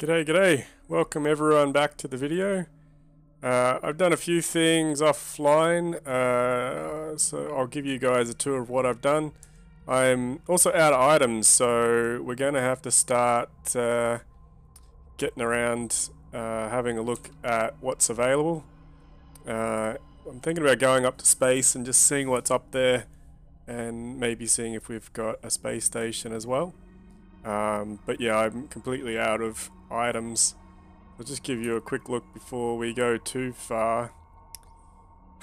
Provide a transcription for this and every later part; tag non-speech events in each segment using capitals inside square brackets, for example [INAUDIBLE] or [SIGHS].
G'day, g'day. Welcome everyone back to the video. Uh, I've done a few things offline, uh, so I'll give you guys a tour of what I've done. I'm also out of items, so we're going to have to start uh, getting around, uh, having a look at what's available. Uh, I'm thinking about going up to space and just seeing what's up there, and maybe seeing if we've got a space station as well. Um, but yeah, I'm completely out of items. I'll just give you a quick look before we go too far.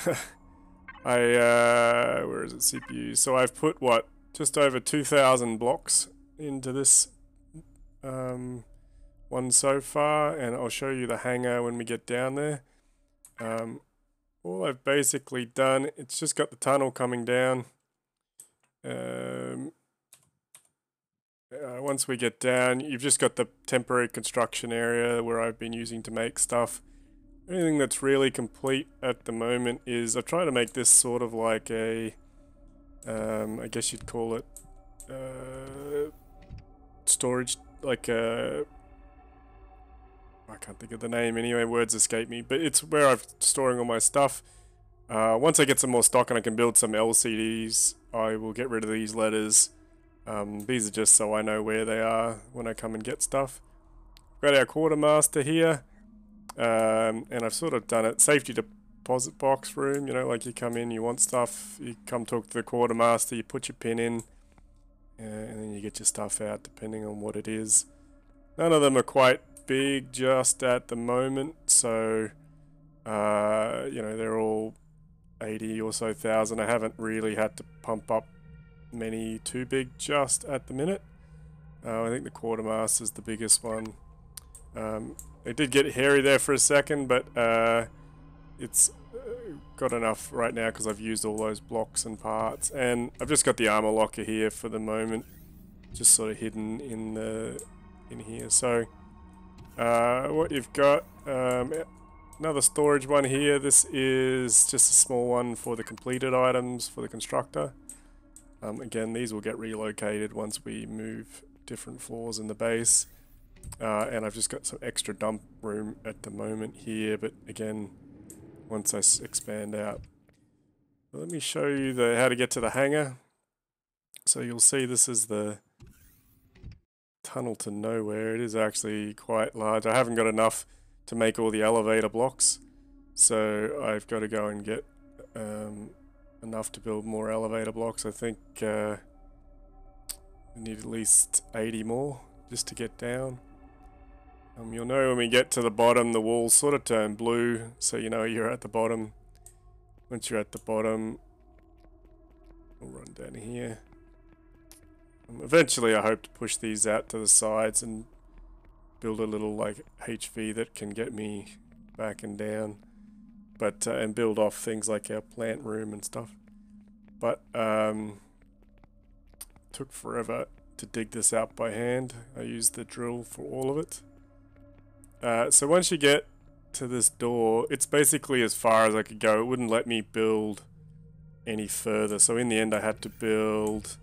[LAUGHS] I, uh, where is it, CPU? So I've put, what, just over 2,000 blocks into this um, one so far, and I'll show you the hangar when we get down there. Um, all I've basically done, it's just got the tunnel coming down. Um, uh, once we get down, you've just got the temporary construction area where I've been using to make stuff. Anything that's really complete at the moment is I've tried to make this sort of like a, um, I guess you'd call it, uh, storage, like a, I can't think of the name anyway, words escape me, but it's where I'm storing all my stuff. Uh, once I get some more stock and I can build some LCDs, I will get rid of these letters um, these are just so I know where they are when I come and get stuff. Got our quartermaster here, um, and I've sort of done it safety deposit box room. You know, like you come in, you want stuff, you come talk to the quartermaster, you put your pin in, uh, and then you get your stuff out depending on what it is. None of them are quite big just at the moment, so uh, you know they're all 80 or so thousand. I haven't really had to pump up many too big just at the minute. Uh, I think the quartermaster is the biggest one. Um, it did get hairy there for a second, but uh, it's uh, got enough right now because I've used all those blocks and parts. And I've just got the armor locker here for the moment, just sort of hidden in the in here. So uh, what you've got, um, another storage one here. This is just a small one for the completed items for the constructor. Um, again, these will get relocated once we move different floors in the base. Uh, and I've just got some extra dump room at the moment here, but again, once I expand out. let me show you the how to get to the hangar. So you'll see this is the tunnel to nowhere. It is actually quite large. I haven't got enough to make all the elevator blocks, so I've got to go and get um, enough to build more elevator blocks. I think uh, we need at least 80 more just to get down. Um, you'll know when we get to the bottom, the walls sort of turn blue, so you know you're at the bottom. Once you're at the bottom, we'll run down here. Um, eventually, I hope to push these out to the sides and build a little like HV that can get me back and down but uh, and build off things like our plant room and stuff. But um, took forever to dig this out by hand. I used the drill for all of it. Uh, so once you get to this door, it's basically as far as I could go. It wouldn't let me build any further. So in the end I had to build,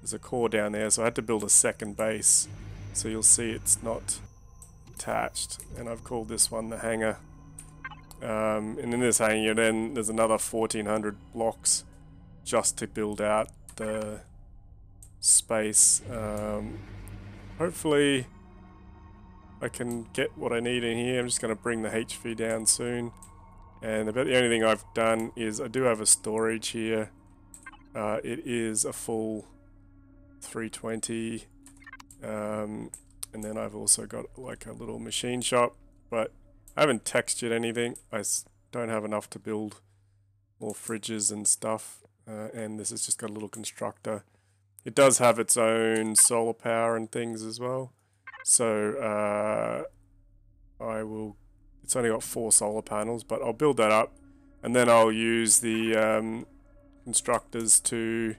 there's a core down there, so I had to build a second base. So you'll see it's not attached. And I've called this one the hangar. Um, and in this hangar then there's another 1400 blocks just to build out the space. Um, hopefully I can get what I need in here. I'm just going to bring the HV down soon. And about the only thing I've done is I do have a storage here. Uh, it is a full 320. Um, and then I've also got like a little machine shop. But I haven't textured anything. I don't have enough to build more fridges and stuff. Uh, and this has just got a little constructor. It does have its own solar power and things as well. So uh, I will, it's only got four solar panels, but I'll build that up. And then I'll use the um, constructors to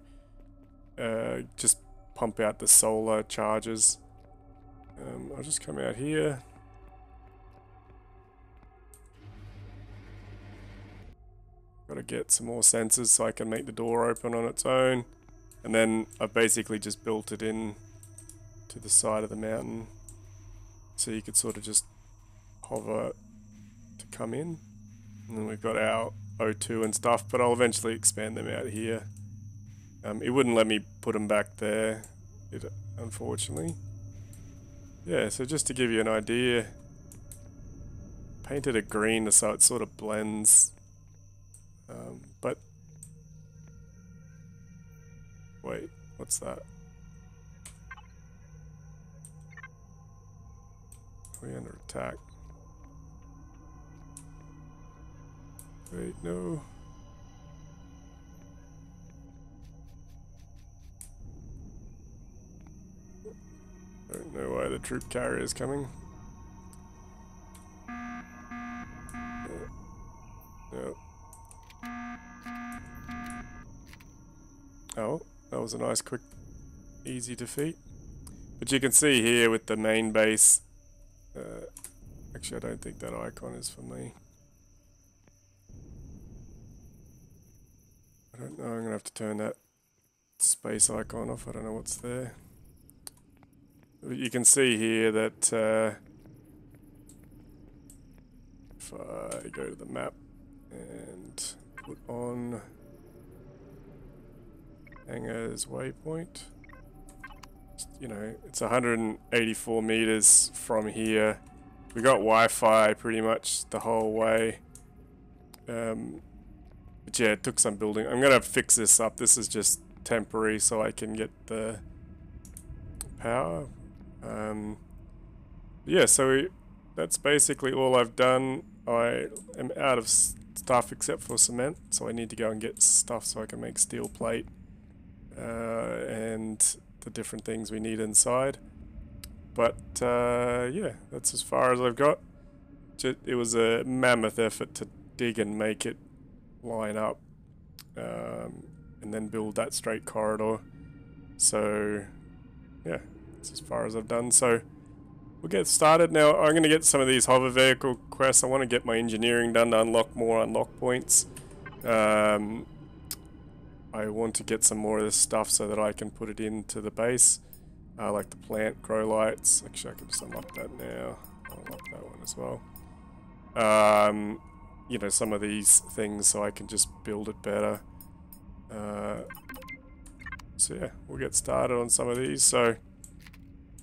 uh, just pump out the solar charges. Um, I'll just come out here. Get some more sensors so I can make the door open on its own. And then I've basically just built it in to the side of the mountain. So you could sort of just hover to come in. And then we've got our O2 and stuff, but I'll eventually expand them out here. Um, it wouldn't let me put them back there, it, unfortunately. Yeah, so just to give you an idea, painted it green so it sort of blends. Um, but, wait, what's that? Are we under attack? Wait, no. I Don't know why the troop carrier is coming. Was a nice, quick, easy defeat. But you can see here with the main base, uh, actually I don't think that icon is for me. I don't know, I'm going to have to turn that space icon off, I don't know what's there. But You can see here that uh, if I go to the map and put on Hangar's waypoint, you know, it's 184 meters from here. We got Wi-Fi pretty much the whole way. Um, but yeah, it took some building. I'm gonna fix this up. This is just temporary so I can get the power. Um, yeah, so we, that's basically all I've done. I am out of stuff except for cement, so I need to go and get stuff so I can make steel plate and the different things we need inside. But uh, yeah, that's as far as I've got. It was a mammoth effort to dig and make it line up um, and then build that straight corridor. So yeah, that's as far as I've done. So we'll get started. Now I'm going to get some of these hover vehicle quests. I want to get my engineering done to unlock more unlock points. Um, I want to get some more of this stuff so that I can put it into the base. Uh, like the plant grow lights. Actually, I can just unlock that now. Unlock that one as well. Um, you know, some of these things so I can just build it better. Uh, so yeah, we'll get started on some of these. So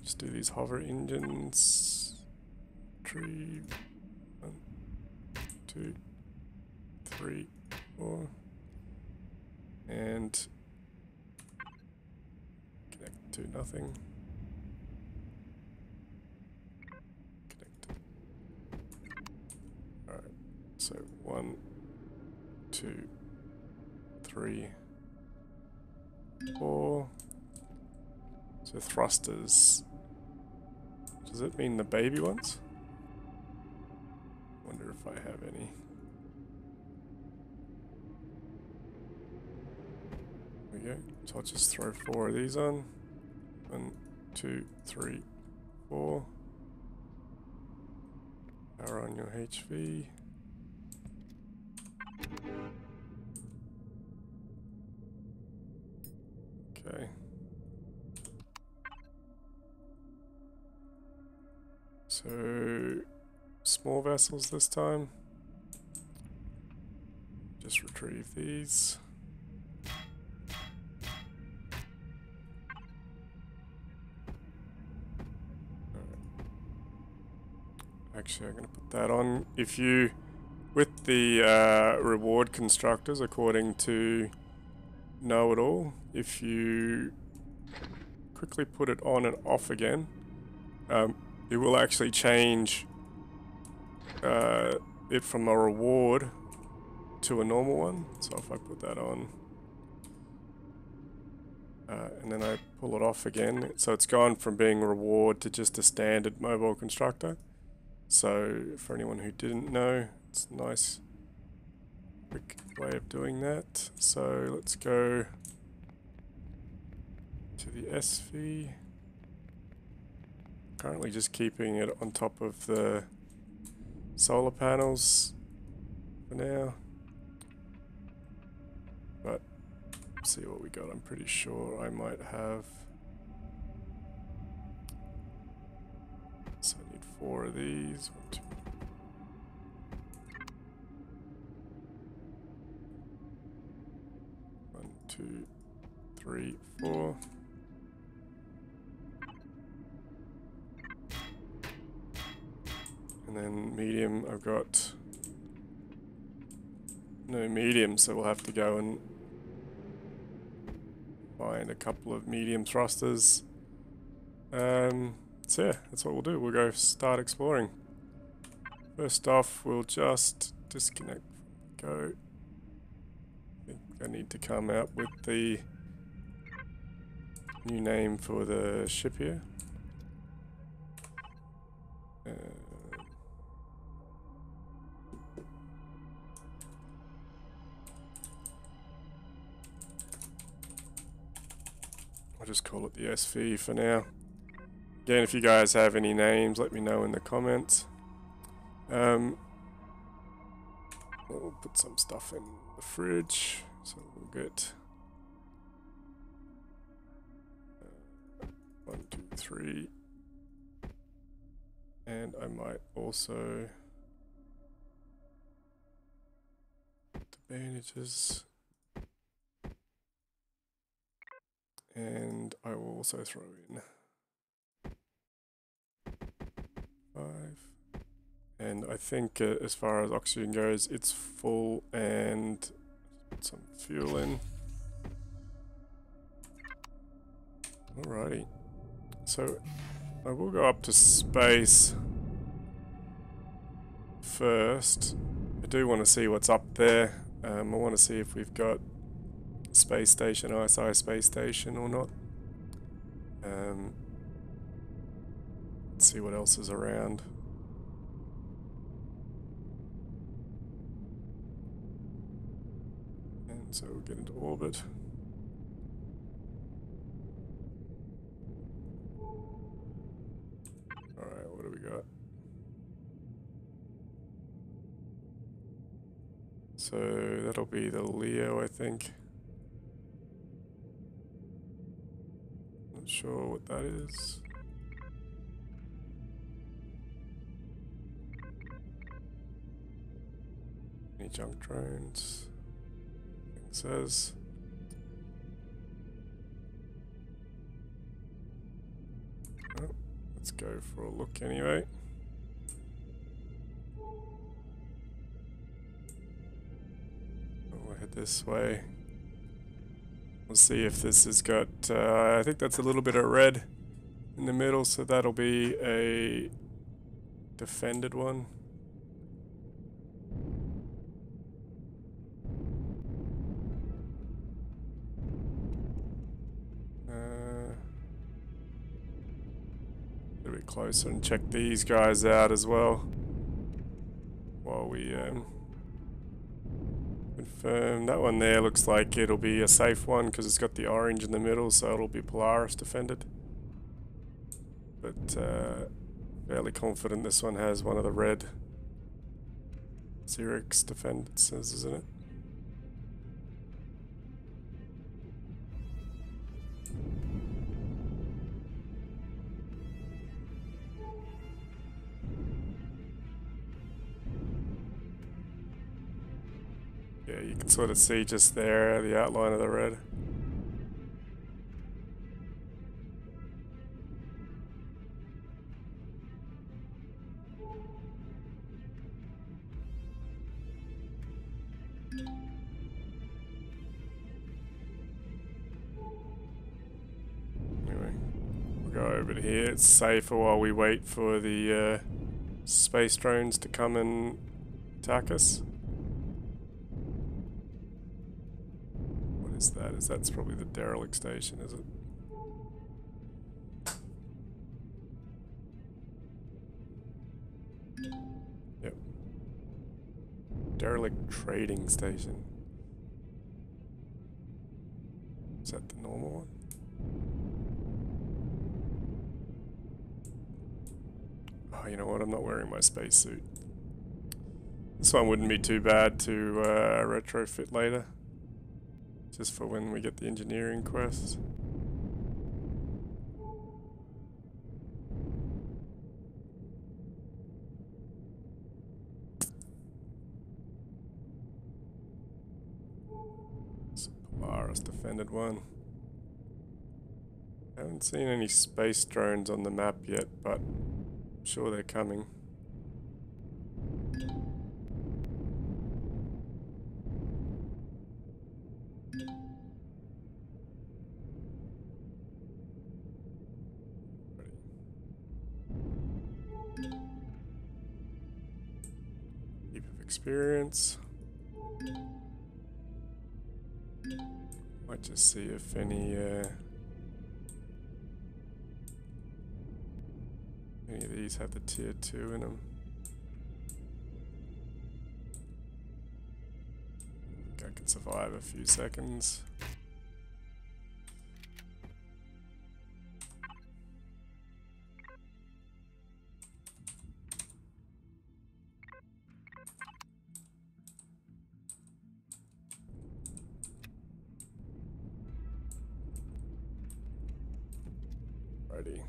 just do these hover engines. One, two, three, four. And connect to nothing. Connect. Alright, so one, two, three, four. So thrusters does it mean the baby ones? Wonder if I have any. So I'll just throw four of these on. One, two, three, four. Power on your HV. Okay. So, small vessels this time. Just retrieve these. That on. If you, with the uh, reward constructors, according to Know It All, if you quickly put it on and off again, um, it will actually change uh, it from a reward to a normal one. So if I put that on, uh, and then I pull it off again, so it's gone from being a reward to just a standard mobile constructor. So for anyone who didn't know, it's a nice quick way of doing that. So let's go to the SV currently just keeping it on top of the solar panels for now. But see what we got. I'm pretty sure I might have. Four of these. One, two. One, two, three, four. And then medium, I've got no medium, so we'll have to go and find a couple of medium thrusters. Um, so yeah, that's what we'll do. We'll go start exploring. First off, we'll just disconnect go. I think I need to come out with the new name for the ship here. Uh, I'll just call it the SV for now. Again, if you guys have any names, let me know in the comments. Um, we'll put some stuff in the fridge, so we'll get uh, one, two, three, and I might also the bandages. And I will also throw in And I think uh, as far as oxygen goes, it's full and put some fuel in. Alrighty. So I will go up to space first. I do want to see what's up there. Um, I want to see if we've got space station, ISI space station or not. Um, see what else is around. Into orbit. Alright, what do we got? So that'll be the Leo, I think. Not sure what that is. Any junk drones? Says. Oh, let's go for a look anyway. We'll head this way. We'll see if this has got, uh, I think that's a little bit of red in the middle, so that'll be a defended one. Closer and check these guys out as well while we um, confirm. That one there looks like it'll be a safe one because it's got the orange in the middle, so it'll be Polaris defended. But uh, fairly confident this one has one of the red Zirax defenses, isn't it? Yeah, you can sort of see just there the outline of the red. Anyway, we'll go over here. It's safer while we wait for the uh, space drones to come and attack us. That's probably the derelict station, is it? Yep. Derelict trading station. Is that the normal one? Oh, you know what? I'm not wearing my spacesuit. This one wouldn't be too bad to uh, retrofit later. Just for when we get the engineering quest. Polaris defended one. I haven't seen any space drones on the map yet, but I'm sure they're coming. Experience. Might just see if any uh, any of these have the tier two in them. I can survive a few seconds. Righty.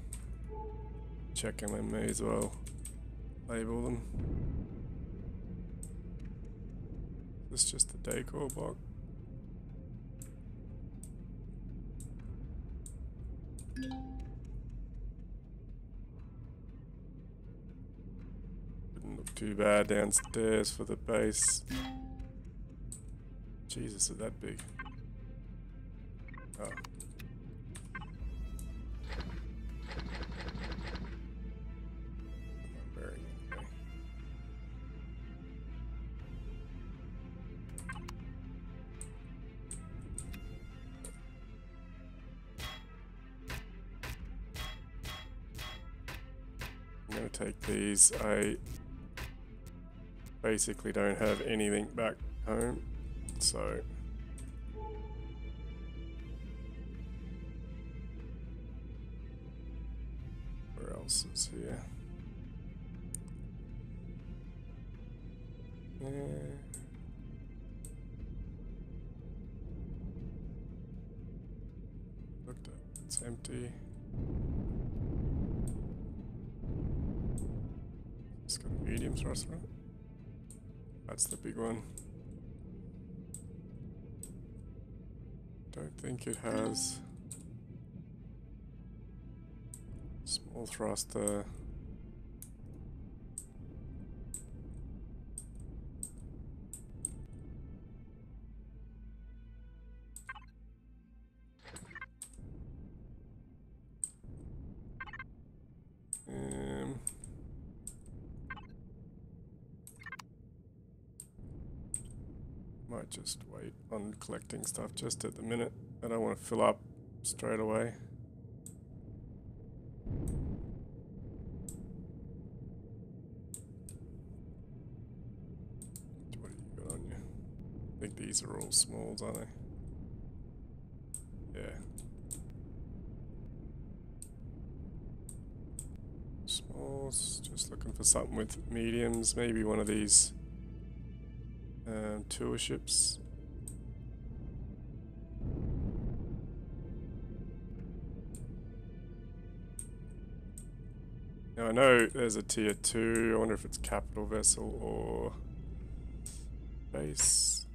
Checking them, may as well label them. Is this just the decor block? Didn't look too bad downstairs for the base. Jesus, is that big? These. I basically don't have anything back home, so where else is here? Yeah. Looked up. It's empty. Thruster. That's the big one. Don't think it has small thruster. Just wait on collecting stuff just at the minute. I don't want to fill up straight away. What do you got on you? I think these are all smalls, aren't they? Yeah. Smalls, just looking for something with mediums, maybe one of these um, tour ships. Now I know there's a tier 2, I wonder if it's capital vessel or base.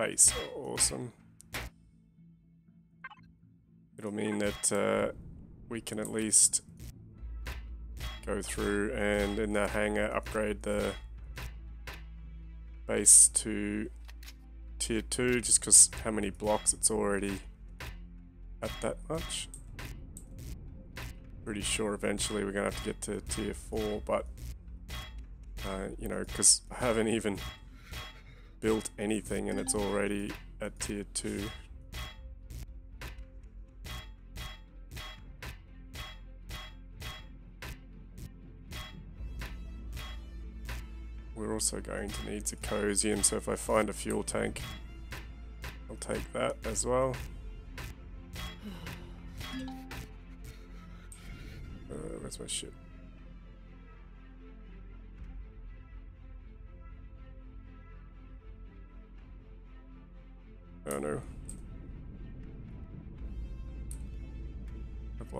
Base, awesome. It'll mean that uh, we can at least go through and in the hangar upgrade the base to tier 2 just because how many blocks it's already at that much. Pretty sure eventually we're going to have to get to tier 4 but uh, you know because I haven't even built anything and it's already at tier 2 We're also going to need Zirconium, so if I find a fuel tank, I'll take that as well. Uh, where's my ship?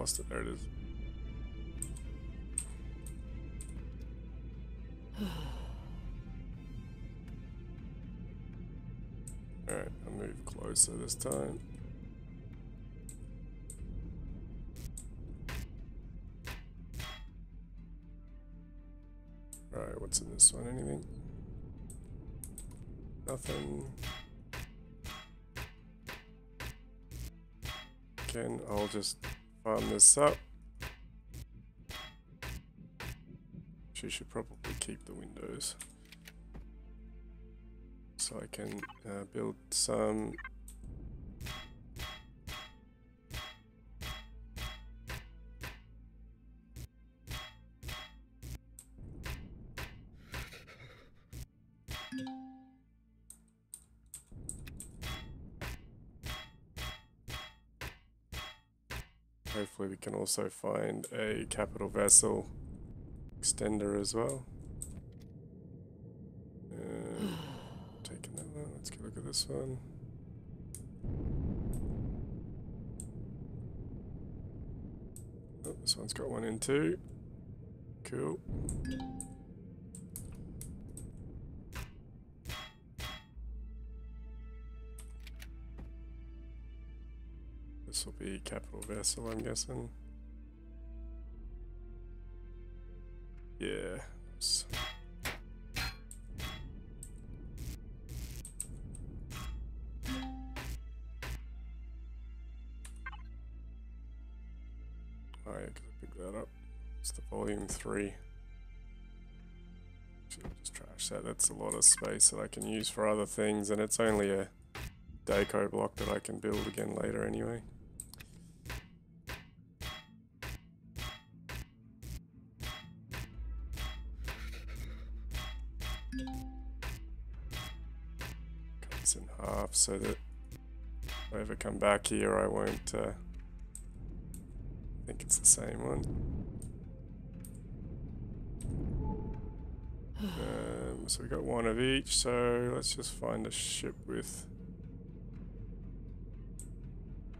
Lost it. There it is. [SIGHS] Alright, I'll move closer this time. Alright, what's in this one? Anything? Nothing. Again, I'll just farm this up. She should probably keep the windows. So I can uh, build some also find a capital vessel extender as well. Um, [SIGHS] taking that one, let's get a look at this one. Oh, this one's got one in too. Cool. This will be capital vessel, I'm guessing. Yeah. I picked that up. It's the volume 3. Should just trash that. That's a lot of space that I can use for other things, and it's only a deco block that I can build again later anyway. So that if I ever come back here I won't uh, think it's the same one. Um, so we got one of each, so let's just find a ship with.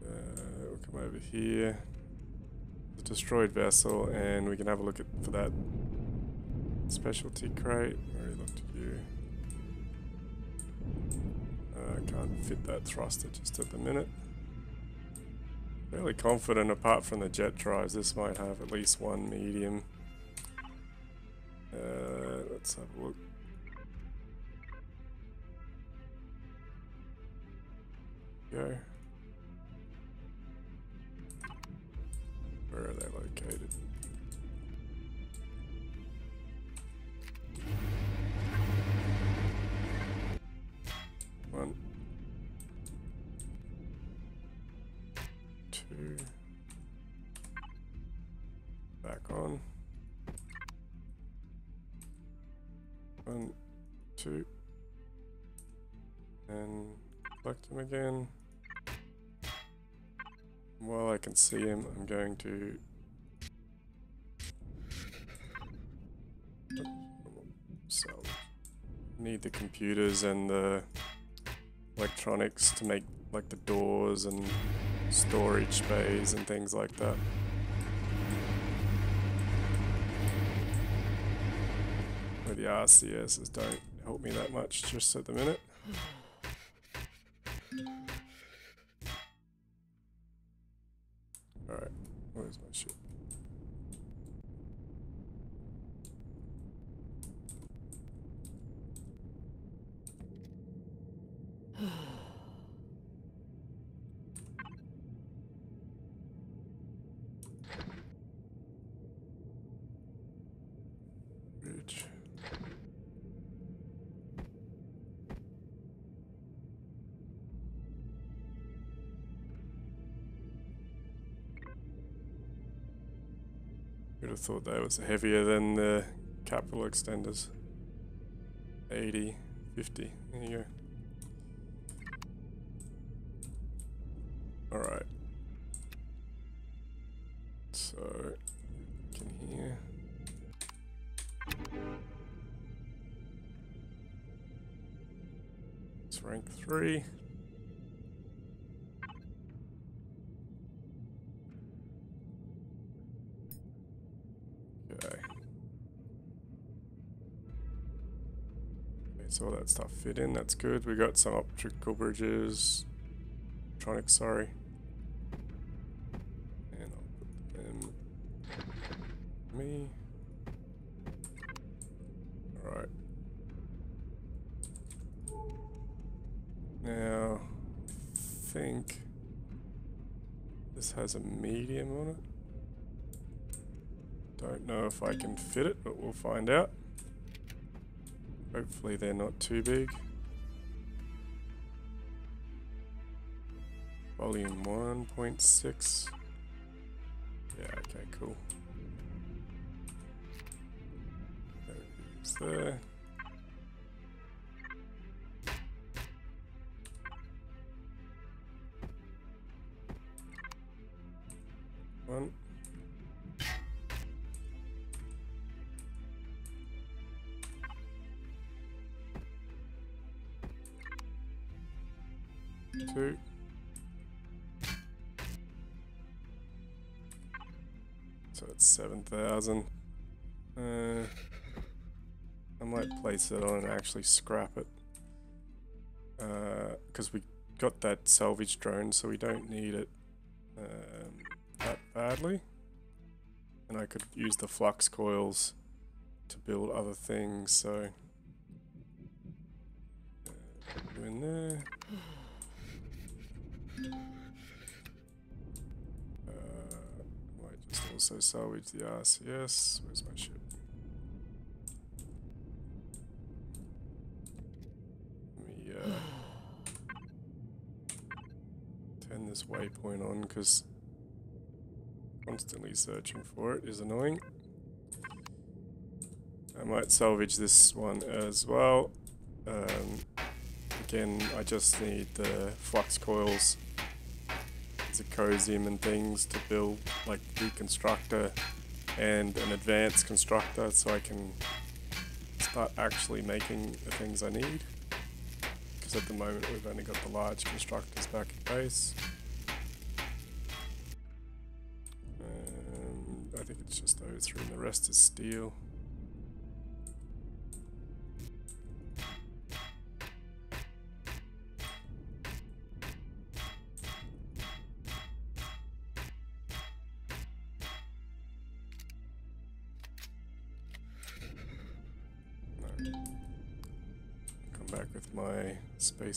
Uh, we'll come over here. The destroyed vessel, and we can have a look at for that specialty crate. I already looked at you. I can't fit that thruster just at the minute. Fairly confident, apart from the jet drives, this might have at least one medium. Uh, let's have a look. Go. Where are they located? And collect him again. While I can see him, I'm going to sell. Need the computers and the electronics to make like the doors and storage bays and things like that. Where the RCSs don't help me that much just at the minute. [SIGHS] Alright, where's my ship? Thought that was heavier than the capital extenders. 80, 50. There you go. Alright. So, can here. It's rank 3. So all that stuff fit in, that's good. We got some optical bridges, electronics, sorry. And I'll put them, me. Alright. Now, I think this has a medium on it. Don't know if I can fit it, but we'll find out. Hopefully they're not too big. Volume 1.6. Yeah, okay, cool. There it is there. Two. So it's 7,000. Uh, I might place it on and actually scrap it. Because uh, we got that salvage drone, so we don't need it um, that badly. And I could use the flux coils to build other things, so... Uh, in there. Also salvage the RCS. Where's my ship? Let me uh, turn this waypoint on because constantly searching for it is annoying. I might salvage this one as well. Um, again, I just need the flux coils Zirconium and things to build like the constructor and an advanced constructor so I can start actually making the things I need. Because at the moment we've only got the large constructors back at base. I think it's just those three and the rest is steel.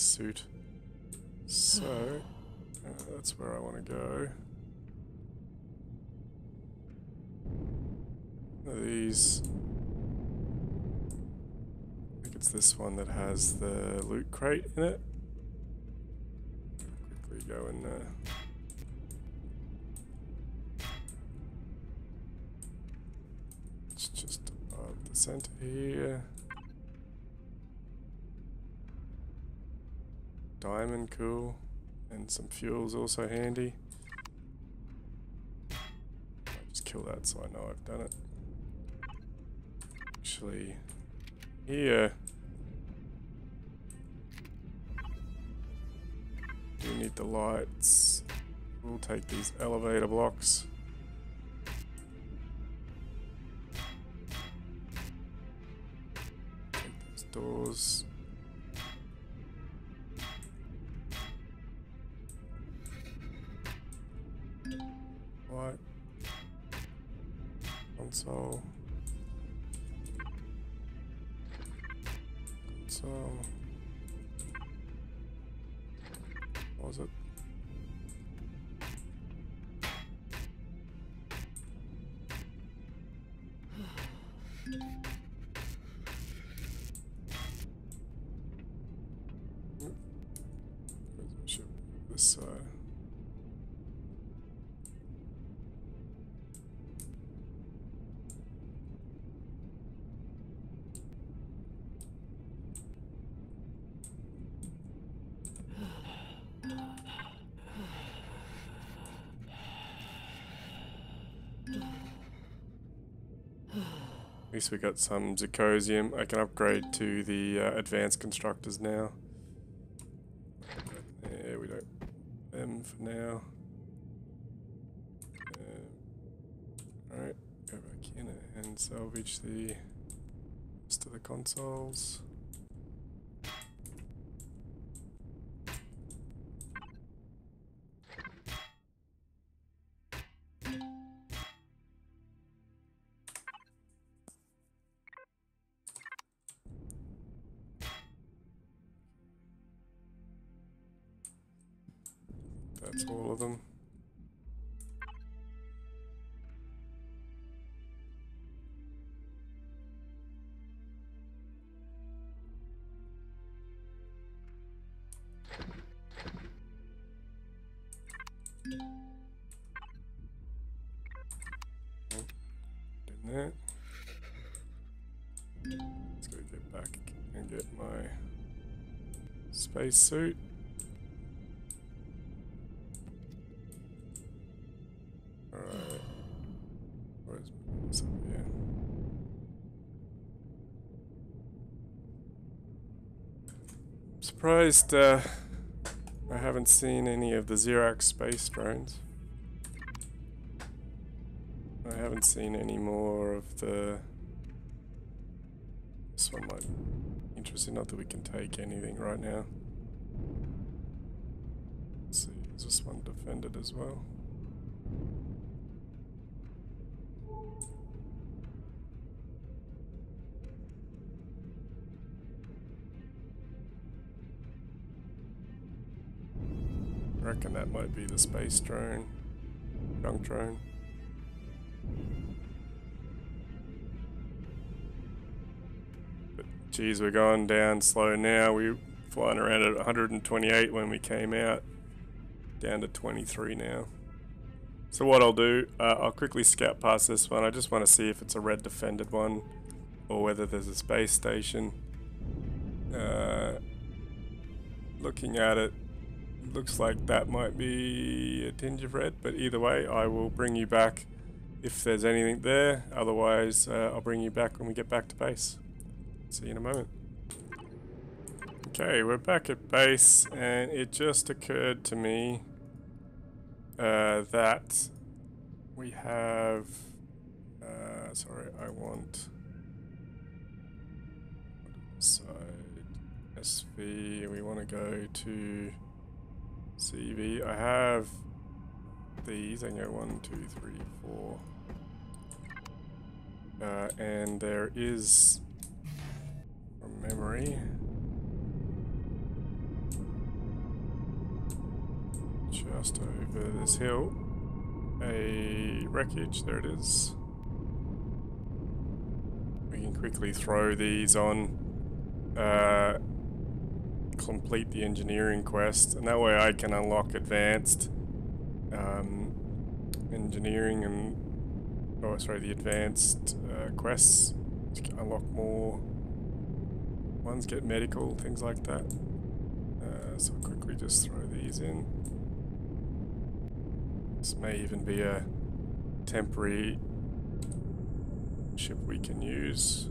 Suit. So, uh, that's where I want to go. These... I think it's this one that has the loot crate in it. Quickly go in there. It's just above the center here. Diamond, cool. And some fuel's also handy. I just kill that so I know I've done it. Actually, here. Do need the lights. We'll take these elevator blocks. Take those doors. At least we got some Zirconium. I can upgrade to the uh, advanced constructors now. Yeah, we don't. Them for now. Uh, Alright, go back in and salvage the rest of the consoles. Let's go get back and get my spacesuit. Alright. Where's here? Surprised uh, haven't seen any of the Zirax space drones. I haven't seen any more of the... This one might... Interesting, not that we can take anything right now. Let's see, is this one defended as well? Reckon that might be the space drone, junk drone. But geez, we're going down slow now. We were flying around at 128 when we came out, down to 23 now. So what I'll do, uh, I'll quickly scout past this one. I just want to see if it's a red defended one, or whether there's a space station. Uh, looking at it, looks like that might be a tinge of red, but either way, I will bring you back if there's anything there. Otherwise, uh, I'll bring you back when we get back to base. See you in a moment. Okay, we're back at base, and it just occurred to me uh, that we have... Uh, sorry, I want... Side SV, we want to go to CV. I have these. I can go one, two, three, four. Uh, and there is, from memory, just over this hill, a wreckage. There it is. We can quickly throw these on. Uh, complete the engineering quest, and that way I can unlock advanced um, engineering and oh sorry the advanced uh, quests. Unlock more ones get medical things like that. Uh, so quickly just throw these in. This may even be a temporary ship we can use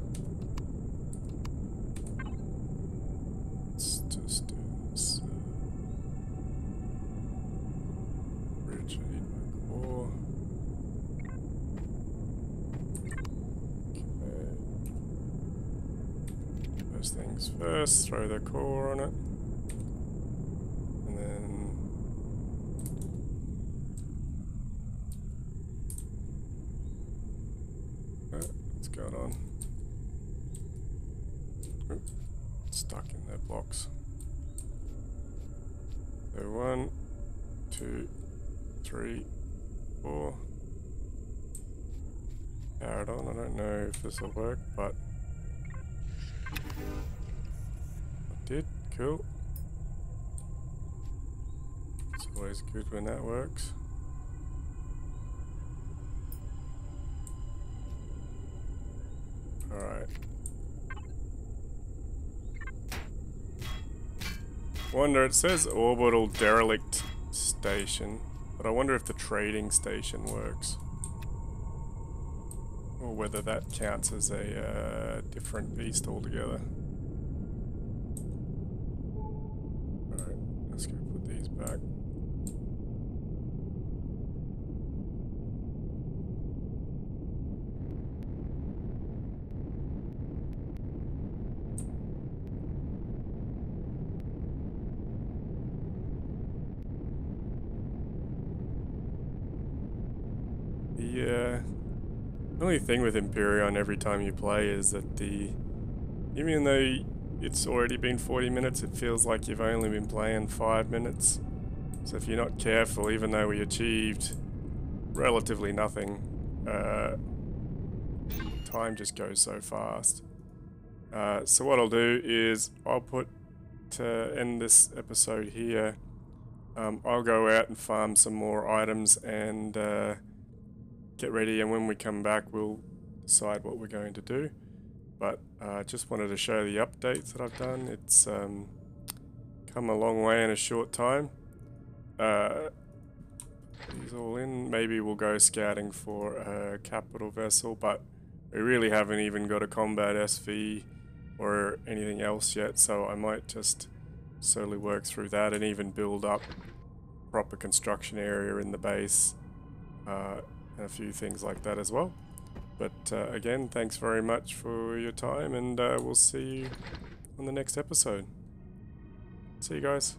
first, throw the core on it. And then... Oh, what's going on? Oop, stuck in that box. So one, two, three, four. Power it on. I don't know if this will work, but did. Cool. It's always good when that works. Alright. Wonder, it says orbital derelict station, but I wonder if the trading station works. Or whether that counts as a uh, different beast altogether. back. The, uh, only thing with Empyrion every time you play is that the... Even though it's already been 40 minutes, it feels like you've only been playing 5 minutes. So if you're not careful, even though we achieved relatively nothing, uh, time just goes so fast. Uh, so what I'll do is I'll put to end this episode here. Um, I'll go out and farm some more items and uh, get ready and when we come back we'll decide what we're going to do. But I uh, just wanted to show the updates that I've done. It's um, come a long way in a short time. Uh, all in. Maybe we'll go scouting for a capital vessel, but we really haven't even got a combat SV or anything else yet, so I might just slowly work through that and even build up proper construction area in the base uh, a few things like that as well. But uh, again, thanks very much for your time and uh, we'll see you on the next episode. See you guys.